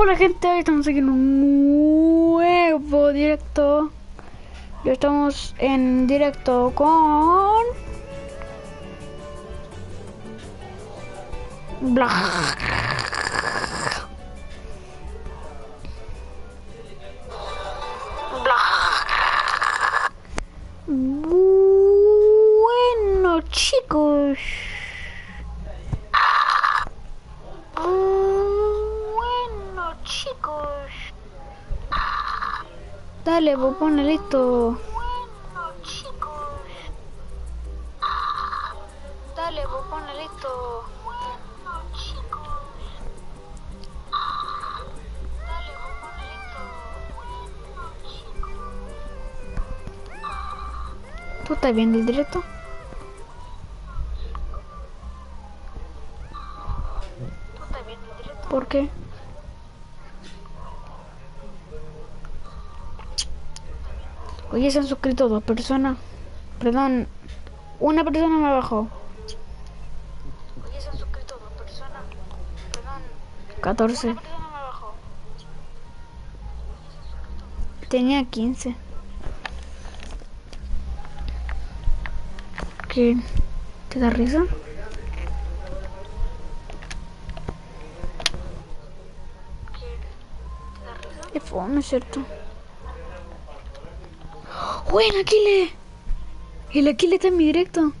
Hola gente, estamos aquí en un nuevo directo. Ya estamos en directo con... Bla. Bueno chicos. Chicos. Dale, vos ponle listo. Bueno chicos. Dale, vos ponle listo. Bueno chicos. Dale, listo. Bueno chicos. ¿Tú estás viendo el directo? Oye, se han suscrito dos personas. Perdón, una persona me bajó. Oye, se han suscrito dos personas. Perdón. 14. Una persona me bajó. Tenía 15. ¿Qué? ¿Te da risa? Es fome, ¿cierto? ¡Bueno, Aquile! El Aquile está en mi directo.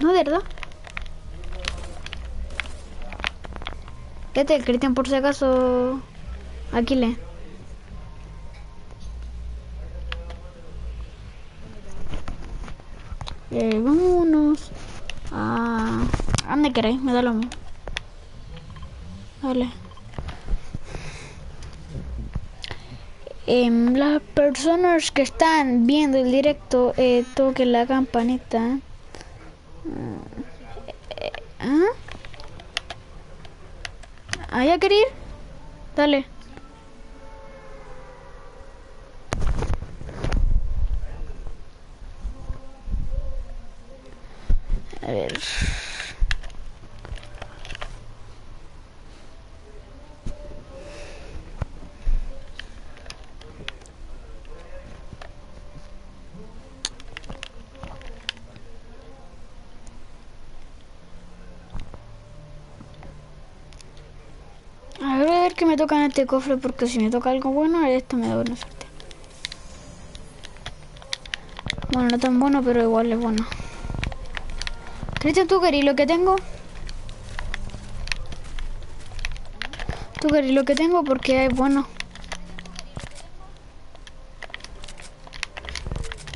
¿No, de verdad? Este, Cristian, por si acaso. Aquile. Eh, vámonos. Ah, ¿a dónde queréis? Me da lo mismo. Dale. Em, las personas que están viendo el directo, eh, toquen la campanita. Mm, eh, ¿Ah? ¿Ah, ya querer? Dale. A ver. A ver, a ver qué me toca en este cofre, porque si me toca algo bueno, esto me da buena suerte. Bueno, no tan bueno, pero igual es bueno. Cristian, ¿tú querés lo que tengo? ¿Tú querés lo que tengo? Porque es bueno.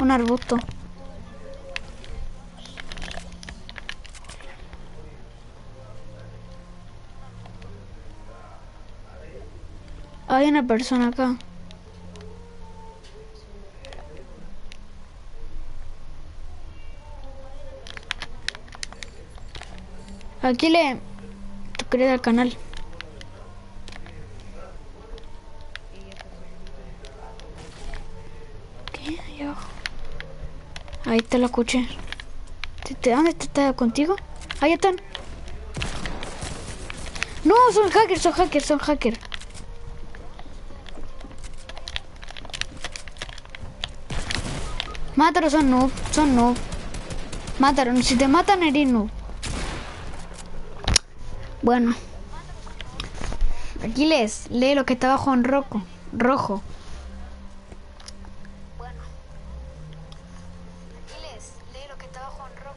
Un arbusto. Hay una persona acá. Aquí le... Suscríbete al canal. ¿Qué? Ahí abajo. Ahí te lo escuché. ¿Te- te- ¿Dónde está contigo? Ahí están. No, son hackers, son hackers, son hackers. Mátalo, son noob, son noob. Mátalo, si te matan eres noob. Bueno. Aquí lees, lee lo que está abajo en rojo. Rojo. Bueno. Aquí lees, lee lo que está abajo en rojo.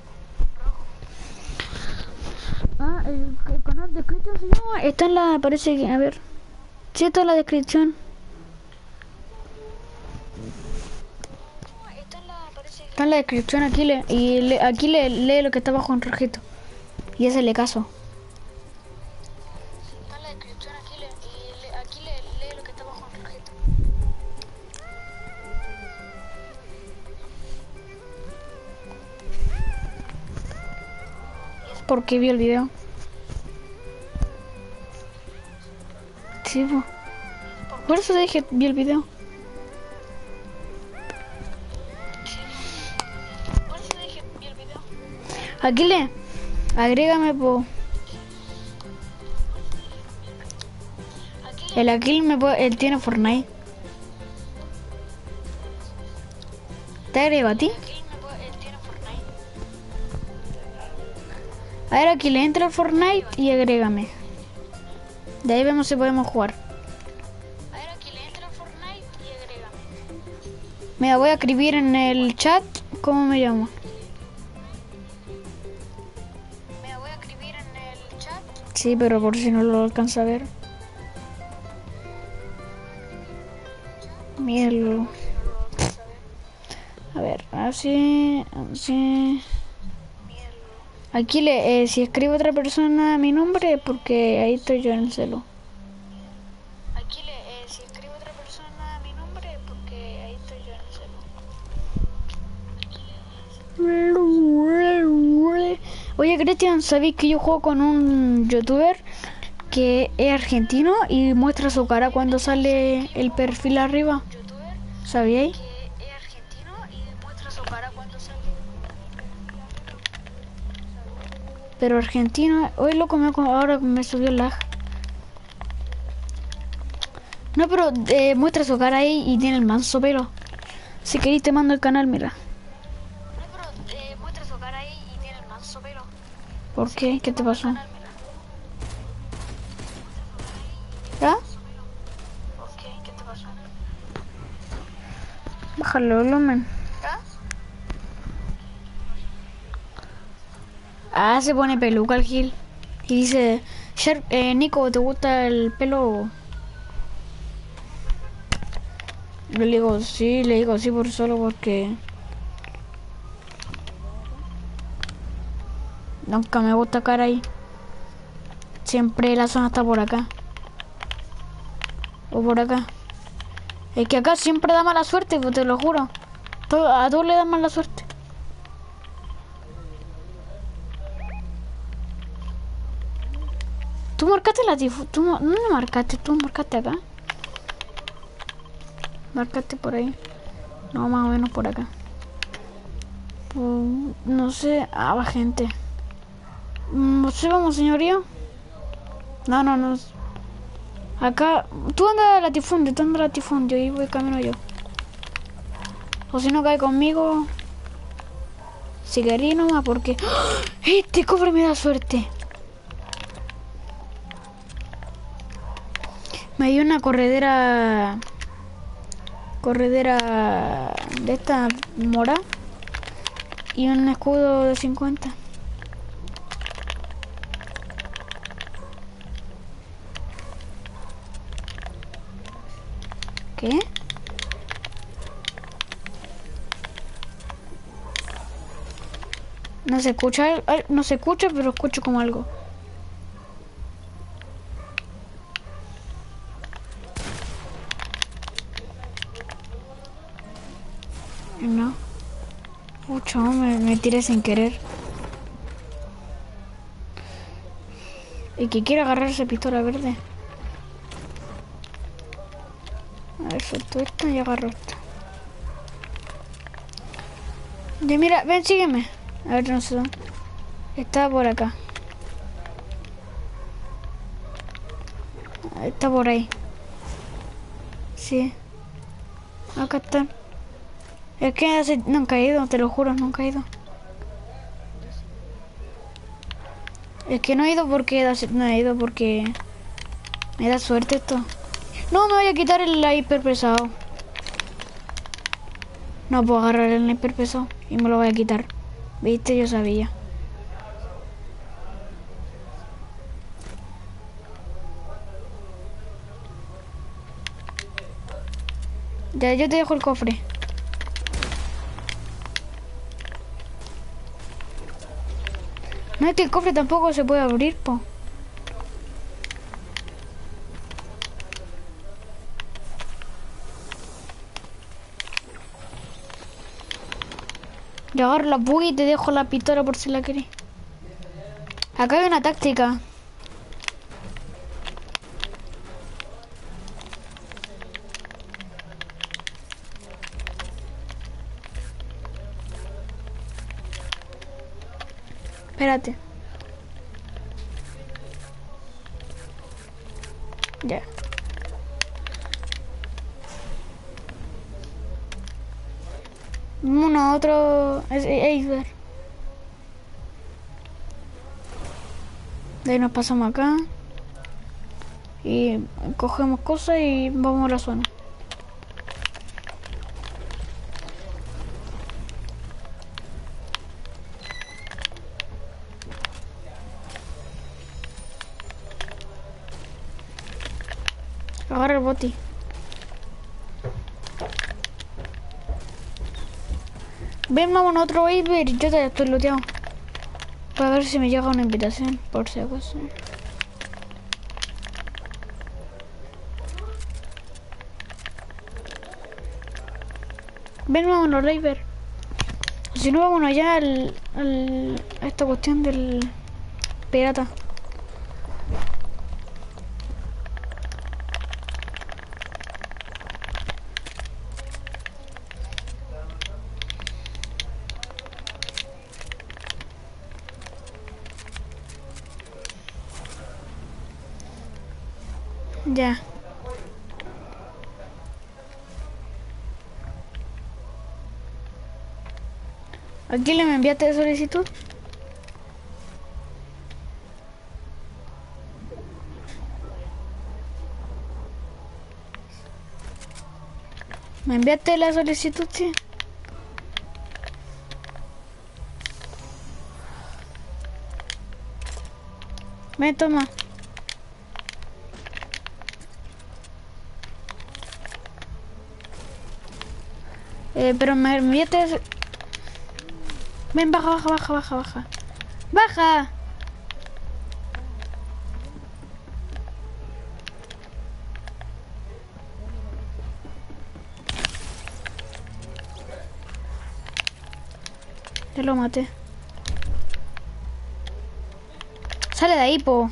Rojo. Ah, el, canal de Cristian se. Está en la. Parece que. A ver. Sí, está en la descripción. Está en la descripción aquí le, y le- aquí le, lee lo que está abajo en rojito. Y ese le caso. Está en la descripción aquí le, y le- aquí le, lee lo que está abajo en rojito. ¿Por qué vio el video? Sí, po. Por eso dije, vi el video. Aquí le, agrégame po. El Aquil me puede, él tiene Fortnite. ¿Te agrego a ti? A ver, aquí le entra al Fortnite y agrégame. De ahí vemos si podemos jugar. A ver, aquí le entra Fortnite y agrégame. Mira, voy a escribir en el chat cómo me llamo. Pero por si no lo alcanza a ver. Míralo. A ver, así, así. Aquí le, eh, si escribo otra persona mi nombre, porque ahí estoy yo en el celo. Oye, Cristian, ¿sabéis que yo juego con un youtuber que es argentino y muestra su cara cuando sale el perfil arriba? ¿Sabíais? Pero Argentina, hoy lo comió ahora me subió el lag. No, pero eh, muestra su cara ahí y tiene el manso pelo. Si queréis te mando el canal, mira. No, pero eh, muestra su cara ahí y tiene el manso pelo. ¿Por qué? ¿Qué te pasó? ¿Ya? Bájale el volumen. Ah, se pone peluca el Gil. Y dice, eh, Nico, ¿te gusta el pelo? Le digo, sí, le digo sí por solo porque... Nunca me gusta cara ahí. Siempre la zona está por acá. O por acá. Es que acá siempre da mala suerte, pues te lo juro. A todos le da mala suerte. Tú marcaste la difusión. ¿Tú no marcaste? ¿Tú marcaste acá? Marcaste por ahí. No, más o menos por acá. Mm, no sé. Ah, va gente. No sé, vamos, señoría. No, no, no. Acá. Tú andas a latifundio, tú andas a latifundio. Y voy camino yo. O si no cae conmigo. Si querí nomás porque. ¡Ah! Este cobre me da suerte. Me dio una corredera... Corredera de esta mora. Y un escudo de 50. ¿Qué? No se escucha, no se escucha, pero escucho como algo. me, tiré sin querer. Y que quiere agarrar esa pistola verde. Suelto esto y agarro esto. Ya mira, ven, sígueme. A ver, no sé. Está por acá. Está por ahí. Sí. Acá están. Es que no han caído, te lo juro, no han caído. Es que no he ido porque no he ido porque me da suerte esto. No, me voy a quitar el hiper pesado. No puedo agarrar el hiper pesado y me lo voy a quitar. Viste, yo sabía. Ya, yo te dejo el cofre. No es que el cofre tampoco se puede abrir, po. Agarro la buggy y te dejo la pistola por si la querés. Acá hay una táctica. Espérate. Ya. Uno, Eisber. De ahí nos pasamos acá. Y cogemos cosas y vamos a la zona. Agarra el boti. Ven, vamos a otro Iber yo te estoy looteado. Para ver si me llega una invitación, por si acaso. Ven, vámonos, River. Si no, vámonos ya al, al, a esta cuestión del pirata. ¿A quién le me enviaste solicitud? ¿Me enviaste la solicitud, sí? Me toma. Eh, pero me enviaste... Ven, baja, baja, baja, baja, baja. ¡Baja! Ya lo maté. Sale de ahí, po.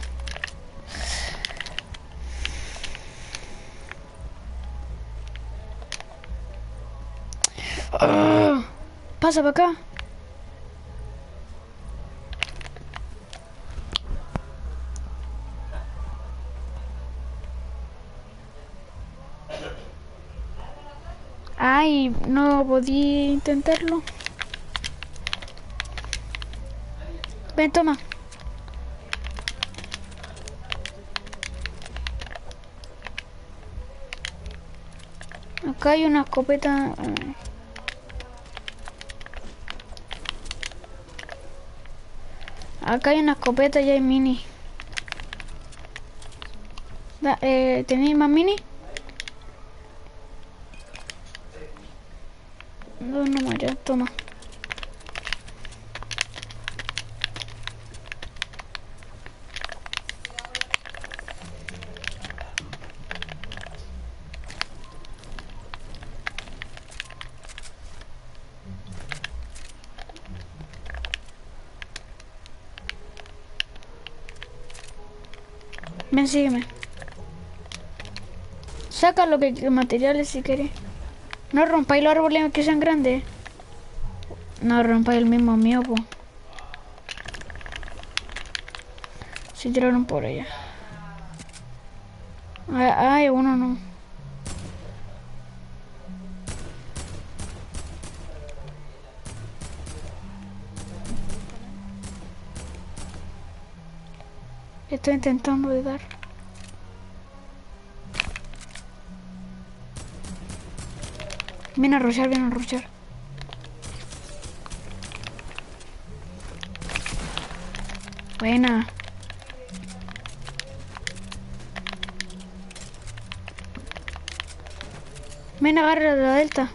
Ah, Pasa para acá. Ay, no podía intentarlo. Ven, toma. Acá hay una escopeta. Acá hay una escopeta y hay mini. Da- eh, ¿Tenéis más mini? No, no, ya, toma. Ven, sígueme. Saca lo que materiales si querés. No rompáis los árboles que sean grandes. No rompáis el mismo mío, po. Si tiraron por allá. Ay, ay, uno no. Estoy intentando de dar. Viene a rushar, viene a rushar. Buena. Ven, agarra la delta.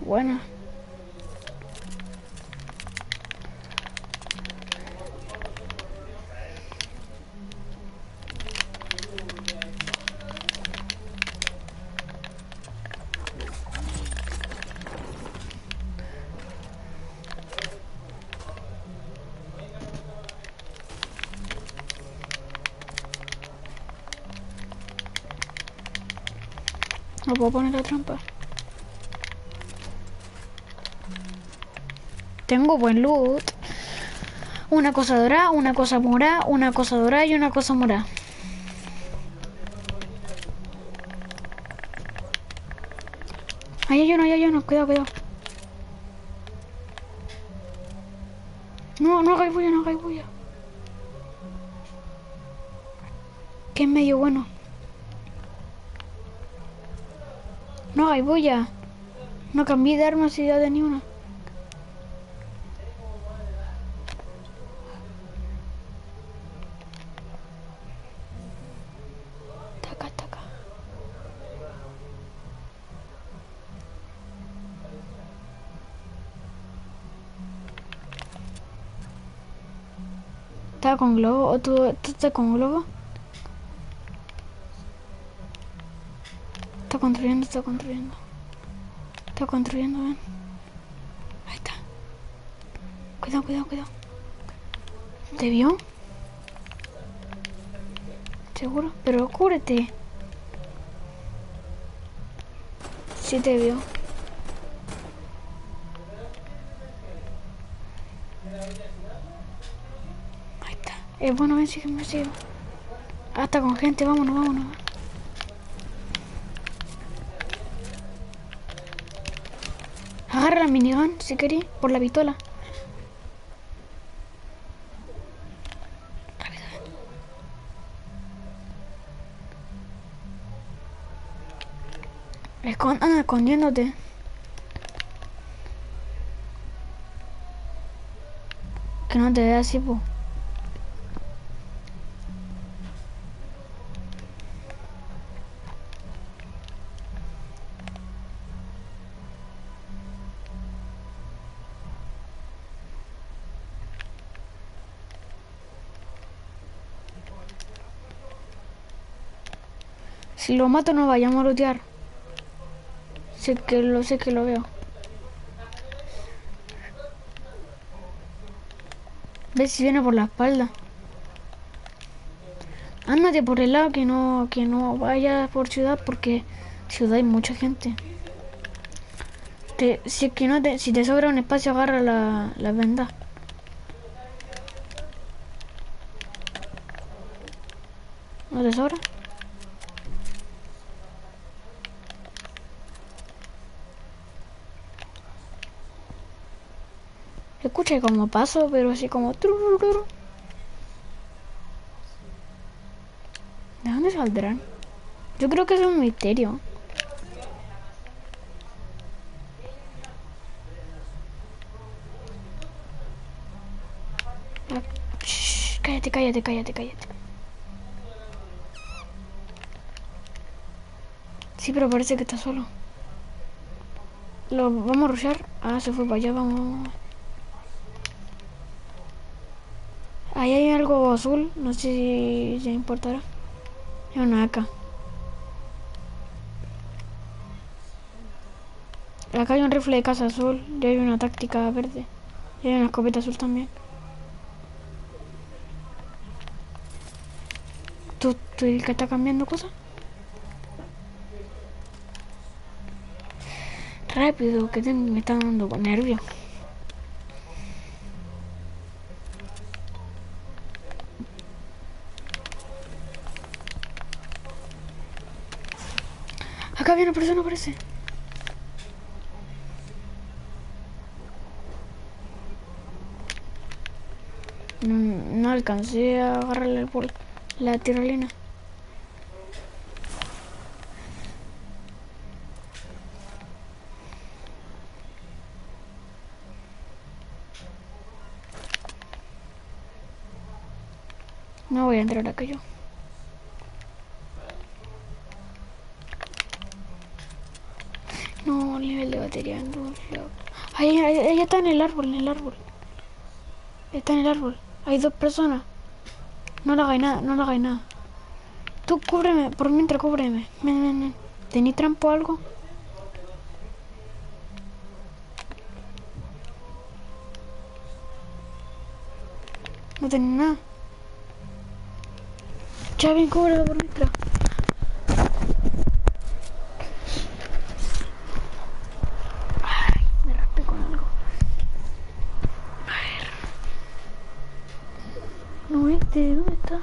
Buena. Puedo poner la trampa. Tengo buen loot. Una cosa dorada, una cosa morada, una cosa dorada y una cosa morada. Ahí hay uno, ahí hay uno. Cuidado, cuidado. Bulla. No cambié de armas y ya de ni una. Taca, taca. ¿Estaba con globo? ¿O tú, tú estás con globo? Construyendo, está construyendo. Está construyendo, ven. Ahí está. Cuidado, cuidado, cuidado. ¿Te vio? ¿Seguro? Pero cúbrete. Sí te vio. Ahí está. Eh, bueno, ven, sígueme, sígueme. Ah, está con gente, vámonos, vámonos. La minigun si querés, por la pistola. Escon- anda escondiéndote. Que no te vea así, po. Si lo mato no vayamos a lootear. Sé que lo sé que lo veo. Ve si viene por la espalda. Ándate por el lado que no, que no vaya por ciudad porque ciudad hay mucha gente. Te- si es que no te, si te sobra un espacio agarra la, la venda. ¿No te sobra? Escucha como paso, pero así como... ¿De dónde saldrán? Yo creo que es un misterio. Ah, cállate, cállate, cállate, cállate. Sí, pero parece que está solo. Lo vamos a rushear. Ah, se fue para allá, vamos. vamos. Ahí hay algo azul, no sé si se importará. Hay una acá. Acá hay un rifle de casa azul y hay una táctica verde. Y hay una escopeta azul también. ¿Tú, tú que está cambiando cosas? Rápido, que te- me está dando nervio. Viene. No, no alcancé a agarrarle por la tirolina. No voy a entrar acá yo. Lados. Ahí, ahí, ahí está en el árbol, en el árbol. Está en el árbol. Hay dos personas. No le hagáis nada, no le hagáis nada. Tú cúbreme, por mientras cúbreme. Ven. ¿Tení trampo o algo? No tenés nada. Ya ven, cúbreme por mientras. Ay, me raspé con algo. A ver. No, este, ¿dónde está?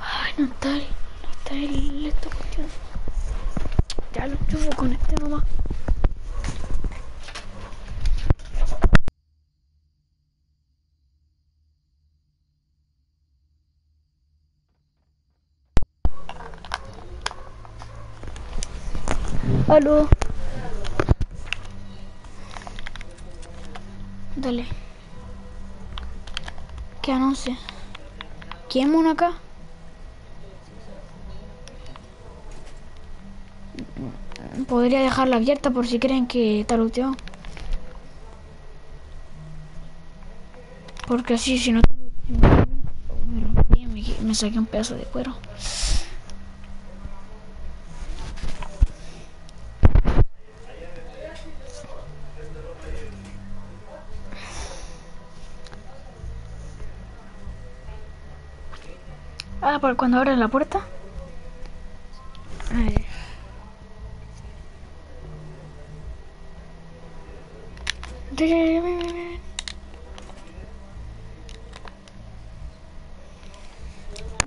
Ay, no está el, no está el, esta cuestión. Ya lo enchufo con este nomás. Aló. Dale. ¿Qué anuncio? ¿Quién mono acá? Podría dejarla abierta por si creen que taruteó. Porque así si no... Me, me saqué un pedazo de cuero. Por cuando abres la puerta. Ay.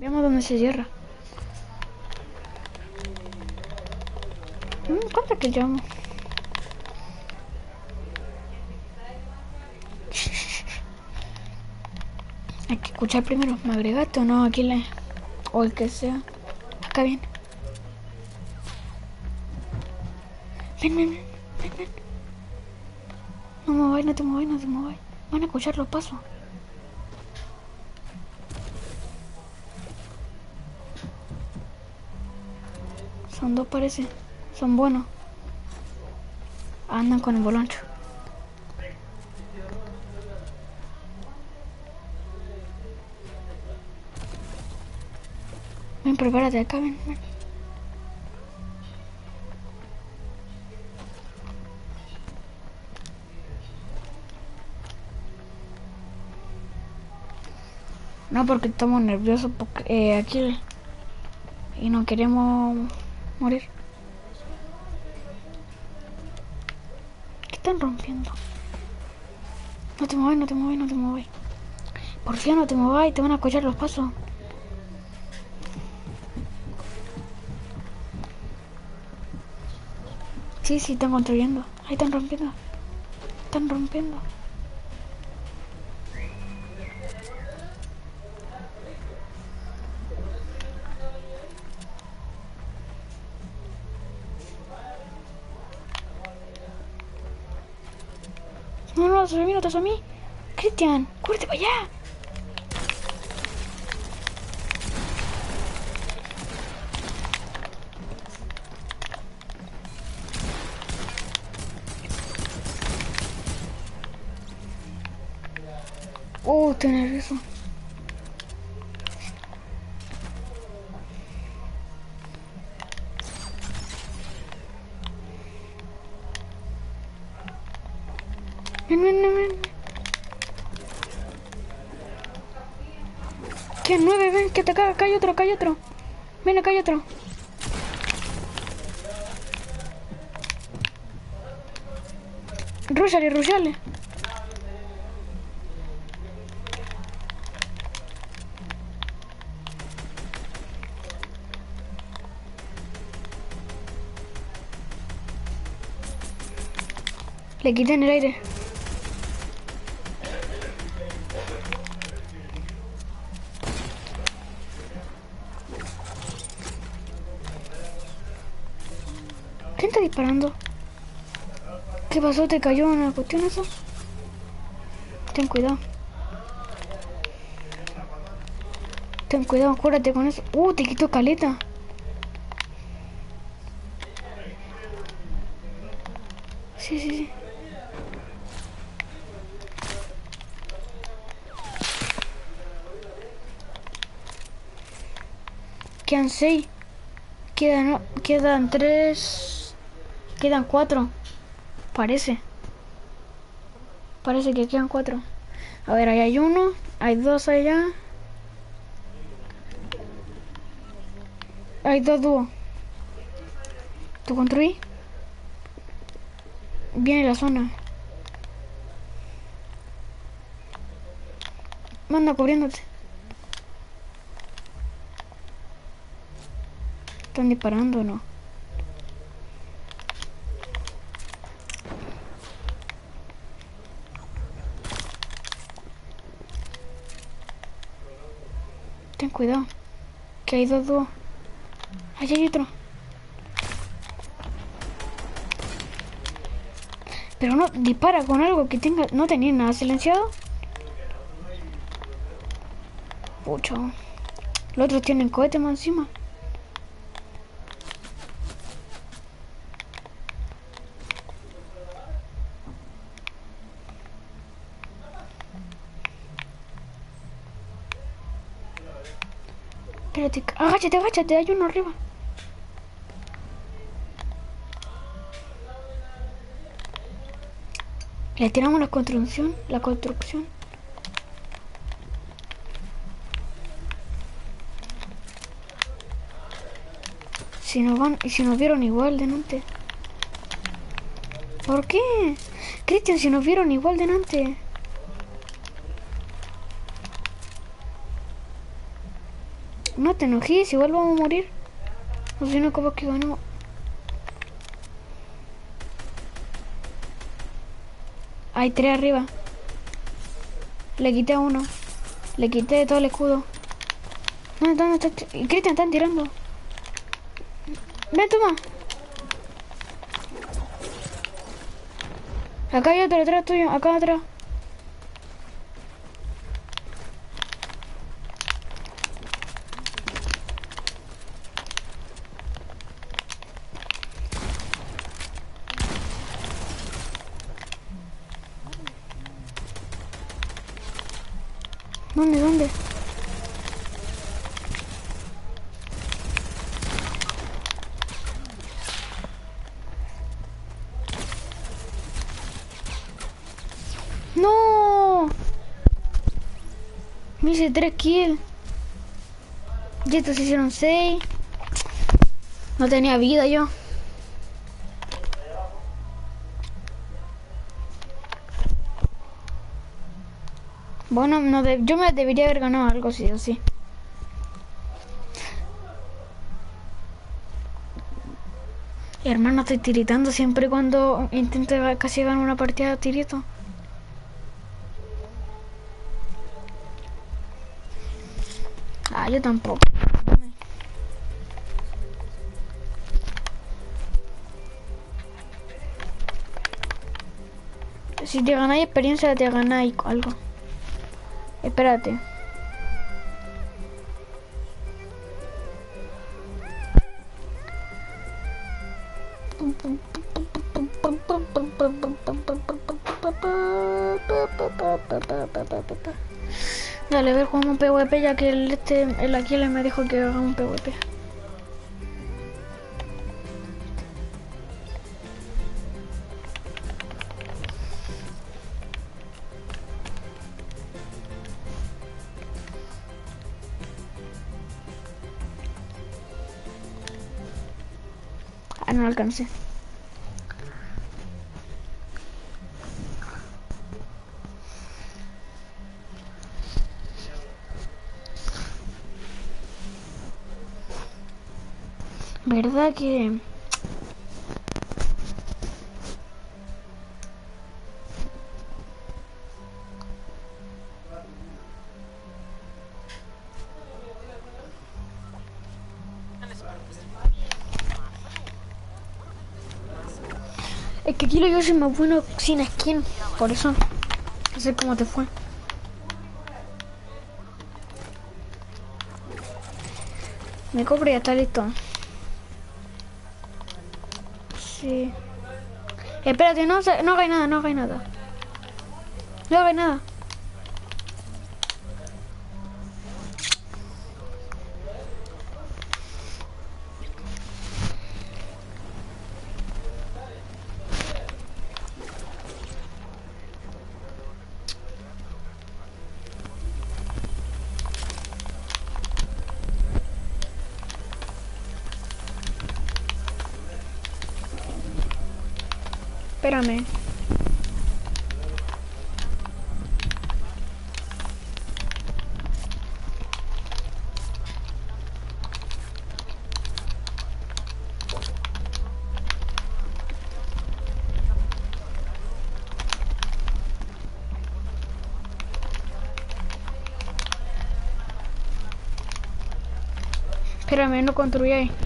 Veamos dónde se cierra. Mm, ¿Cuánto que llamo? Hay que escuchar primero. ¿Me agregaste o no? Aquí le... O el que sea. Acá viene. Ven, ven, ven, ven. No me voy, no te muevas, no te muevas. Van a escuchar los pasos. Son dos parece. Son buenos. Andan con el volancho. Prepárate acá, ven, ven. No, porque estamos nerviosos porque eh, aquí y no queremos morir. ¿Qué están rompiendo? No te muevas, no te muevas, no te muevas. Por fin no te muevas, te van a escuchar los pasos. Sí, sí, están construyendo. Ahí están rompiendo. Están rompiendo. No, no, te a mí, no a mí. Cristian, cúrete para allá. Estoy nervioso. Ven, ven, ven. ¿Qué? Nueve, ven, que te acá, acá hay otro, acá hay otro. Ven, acá hay otro. Rúchale, rúchale. Le quité en el aire. ¿Quién está disparando? ¿Qué pasó? ¿Te cayó una cuestión eso? Ten cuidado. Ten cuidado, cúrate con eso. Uh, te quitó caleta. Sí, sí, sí. Seis. Quedan, quedan tres. Quedan cuatro. Parece. Parece que quedan cuatro. A ver, ahí hay uno. Hay dos allá. Hay dos dúos. ¿Tú construí? Viene la zona. Manda cubriéndote. ¿Están disparando o no? Ten cuidado. Que hay dos dos. Allí hay otro. Pero no, dispara con algo que tenga... No tenía nada silenciado. Pucho. Los otros tienen cohete más encima. Agáchate, agáchate, hay uno arriba. Le tiramos la construcción, la construcción. Si nos van, si nos vieron igual delante. ¿Por qué? Cristian, si nos vieron igual delante. No te enojes, igual vamos a morir. No sé, no como que ganamos. Hay tres arriba. Le quité a uno. Le quité todo el escudo. ¿Dónde, dónde está? Cristian, están tirando. Ven, toma. Acá hay otro detrás tuyo, acá atrás. Hice tres kills. Y estos hicieron seis. No tenía vida yo. Bueno, no yo me debería haber ganado algo sí o sí. Hermano, estoy tiritando siempre cuando intento casi ganar una partida de tirito. Tampoco. Si te ganáis experiencia, te ganáis algo. Espérate. Dale, a ver, jugamos un PvP ya que el, este, el Aquiles me dijo que haga un PvP. Ah, no lo alcancé. ¿Verdad que...? Es que lo yo soy más bueno sin skin, por eso. No sé cómo te fue. Me compro y ya está. Espérate, no, no hagáis nada, no hagáis nada. No hagáis nada. espérame. Espérame, no construyáis.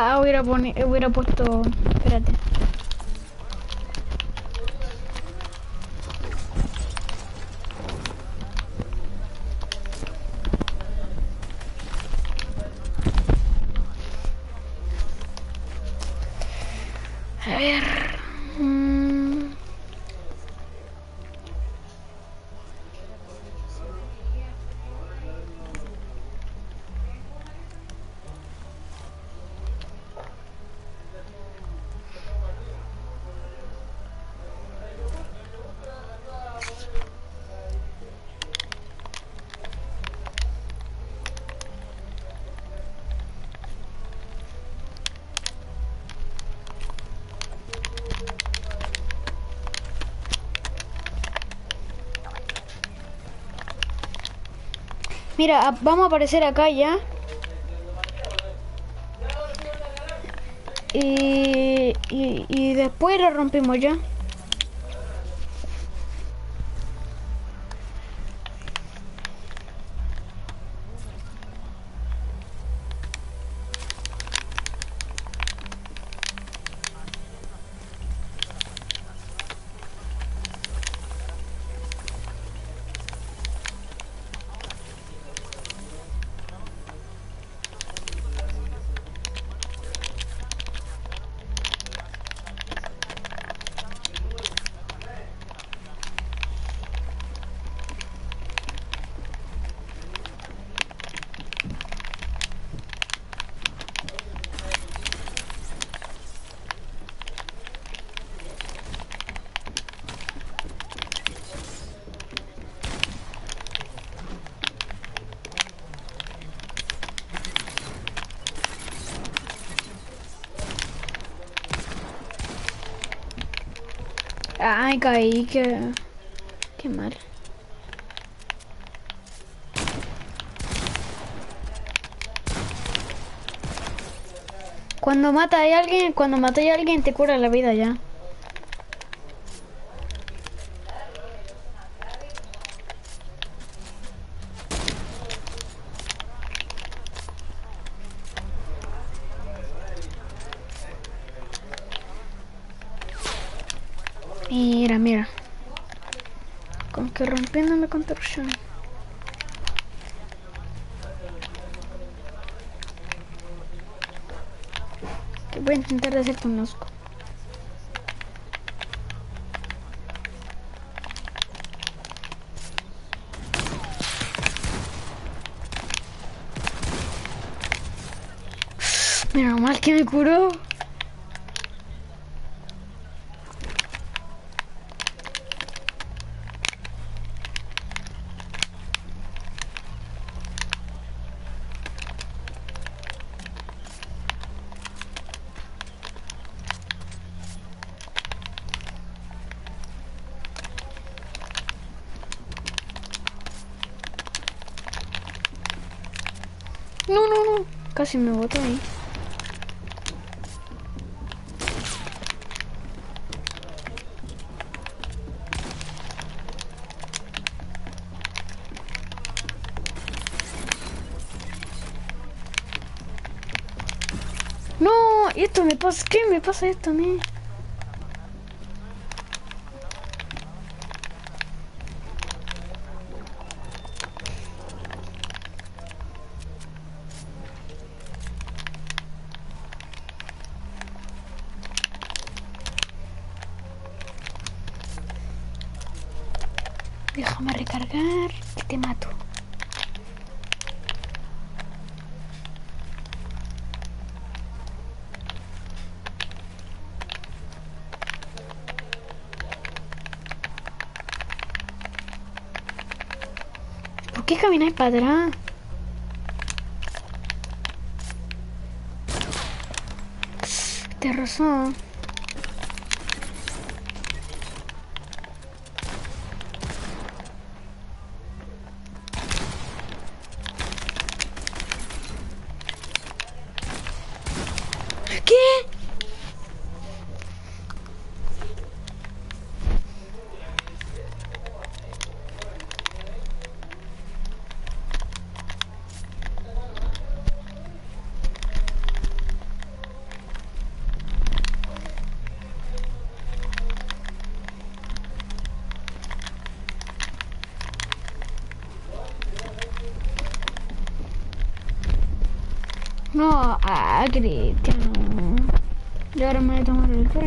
Ah, hubiera, hubiera puesto... Espérate. Mira, vamos a aparecer acá ya. Y, y, y después lo rompimos ya. Ay, caí, que... Qué mal. Cuando mata a alguien, cuando mata a alguien te cura la vida ya. Mira, mira. Como que rompiendo mi construcción. Que voy a intentar hacerte un osco. Menos mal que me curó. No, no, no. Casi me boté ahí. No, esto me pasa. ¿Qué me pasa esto a mí? Déjame recargar y te mato. qué camináis para atrás? Tienes razón.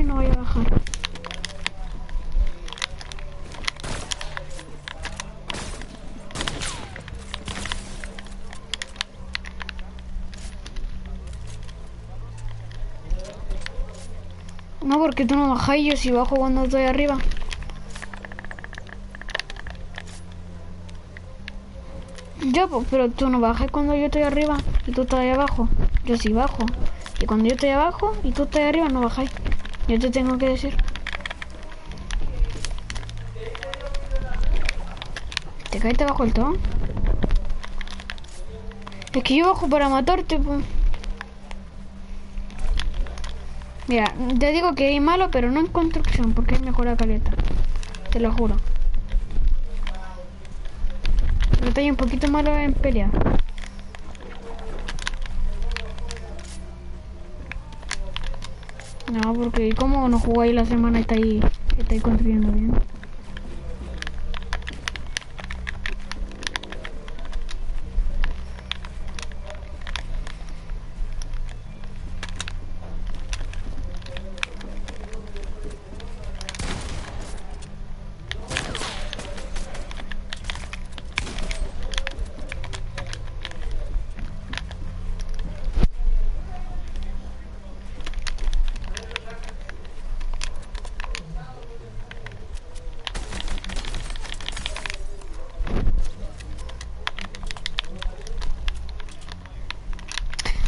No voy a bajar. No, porque tú no bajas yo si bajo cuando estoy arriba. Yo, pues, pero tú no bajas cuando yo estoy arriba y tú estás ahí abajo. Yo sí bajo. Y cuando yo estoy abajo y tú estás arriba, no bajáis. Yo te tengo que decir. ¿Te caíste bajo el todo? Es que yo bajo para matarte, pues. Mira, te digo que es malo, pero no en construcción, porque es mejor la caleta. Te lo juro. Pero estoy un poquito malo en pelea. Porque como no jugáis la semana estáis, estáis construyendo bien.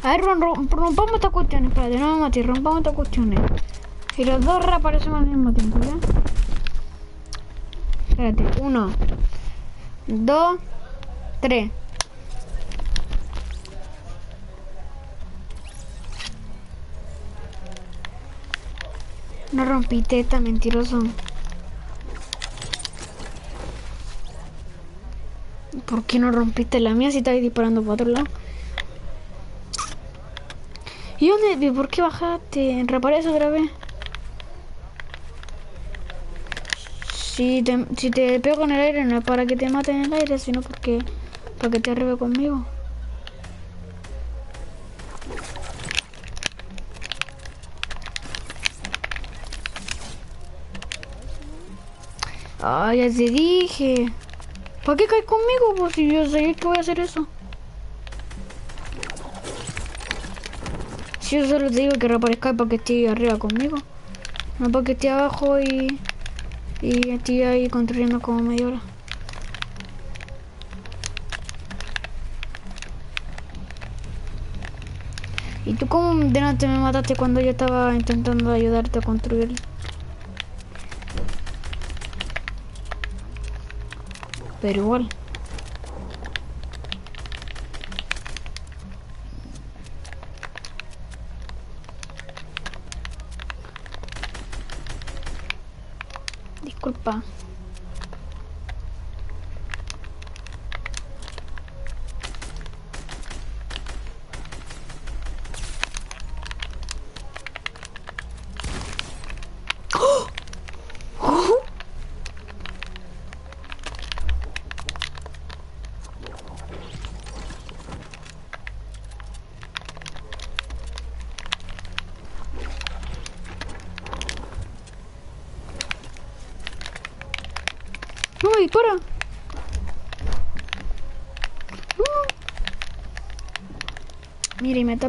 A ver, rom- rom- rompamos estas cuestiones. Espérate, no me mates, rompamos estas cuestiones. Y los dos reaparecemos al mismo tiempo, ¿ya? Espérate, uno, dos, tres. No rompiste esta, mentiroso. ¿Por qué no rompiste la mía si estabas disparando para otro lado? ¿Y dónde? ¿Por qué bajaste? ¿Reaparece otra vez? Si te, si te pego en el aire no es para que te maten en el aire, sino porque para que te arribe conmigo. Ay, ya te dije. ¿Para qué caes conmigo? Pues si yo sé que voy a hacer eso. Yo solo te digo que reaparezca para que esté arriba conmigo. No para que esté abajo y... Y estoy ahí construyendo como media hora. ¿Y tú cómo de noche me mataste cuando yo estaba intentando ayudarte a construir? Pero igual.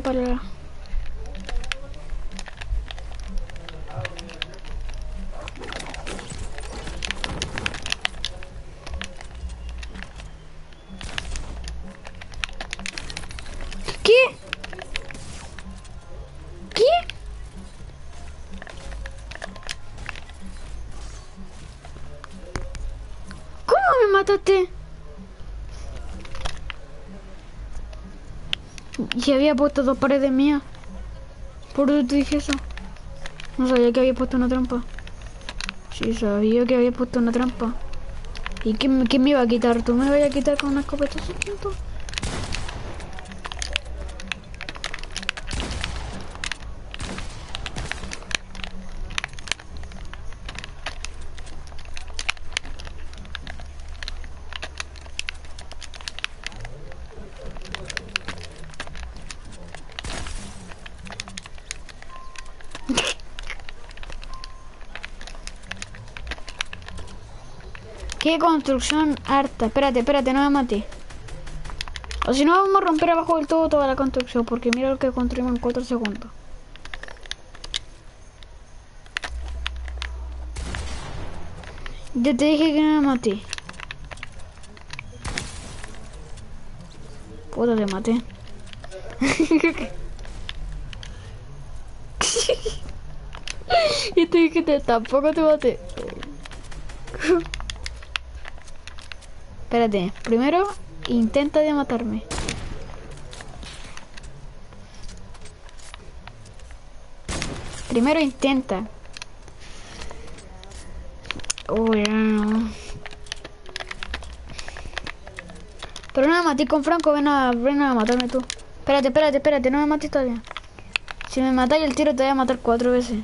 para... ¿Qué? ¿Qué? ¿Cómo me mataste? Y había puesto dos paredes mías. Por eso te dije eso. No sabía que había puesto una trampa. Sí, sabía que había puesto una trampa. ¿Y quién, quién me iba a quitar? ¿Tú me vas a quitar con una escopeta tonto? Construcción harta? Espérate, espérate, no me maté. O si no, vamos a romper abajo del todo toda la construcción, porque mira lo que construimos en 4 segundos. Ya te dije que no me maté. Puta, te maté. y te dije que tampoco te maté. Espérate, primero intenta de matarme. Primero intenta. Uy, no. Pero no me maté con Franco, ven a, ven a matarme tú. Espérate, espérate, espérate, no me mates todavía. Si me matáis el tiro te voy a matar cuatro veces.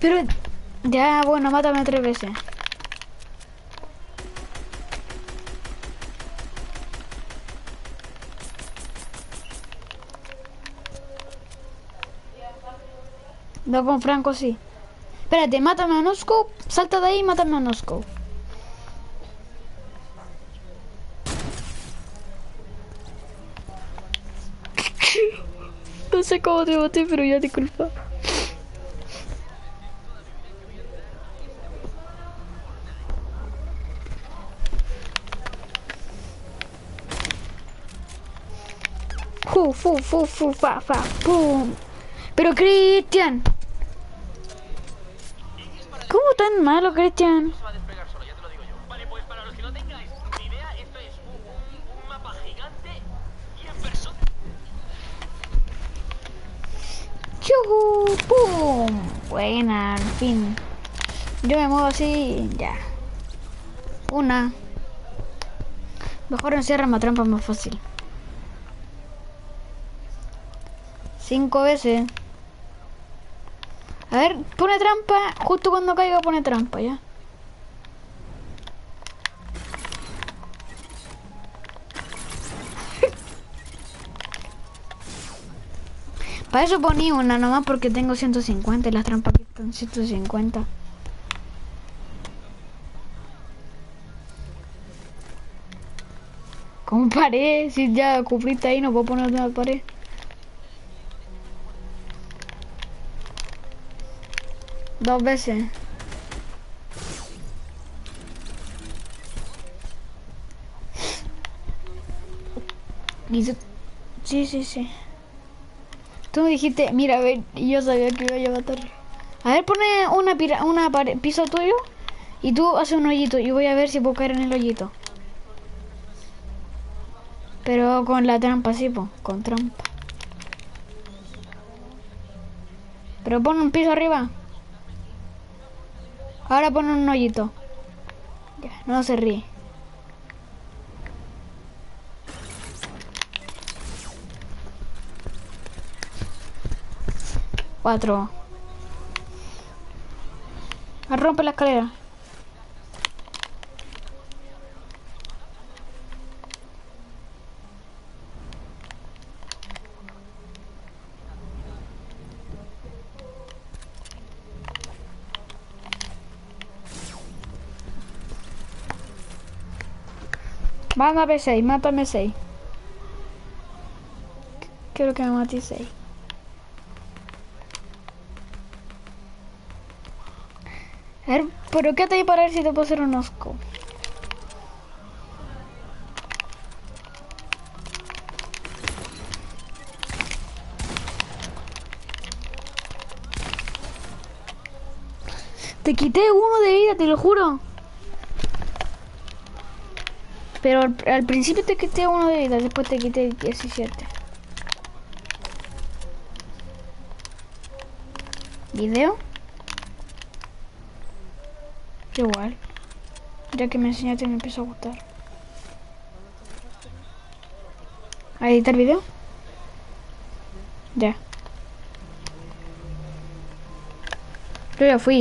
Pero... Ya, bueno, mátame tres veces. No con Franco, sí. Espérate, mátame a Nosco. Salta de ahí y mátame a Nosco. no sé cómo te boté, pero ya te Fu, fu, fu, fa, fa, pum. Pero Cristian. ¿Cómo tan malo, Cristian? ¡Yuhu! ¡Pum! Buena, al fin. Yo me muevo así ya. Una. Mejor encierra la trampa más fácil. Cinco veces. A ver, pone trampa. Justo cuando caiga pone trampa, ya. Para eso poní una nomás porque tengo 150 y las trampas aquí están 150. ¿Cómo pared? Si ya cubriste ahí no puedo poner una pared. Dos veces. Y tú- Sí, sí, sí. Tú dijiste, mira, a ver, yo sabía que iba a matar. A ver, pone una, pira- una piso tuyo y tú haces un hoyito y voy a ver si puedo caer en el hoyito. Pero con la trampa, sí, po, con trampa. Pero pon un piso arriba. Ahora pon un hoyito. Ya, no se ríe. Cuatro. Rompe la escalera. Mándame 6, mátame 6. Quiero que me mate 6. A ver, ¿pero qué te voy a parar si te puedo hacer un osco? Te quité uno de vida, te lo juro. Pero al, principio te quité uno de vida, después te quité 17. ¿Video? Igual. Ya que me enseñaste me empezó a gustar. ¿A editar video? Ya. Yo ya fui.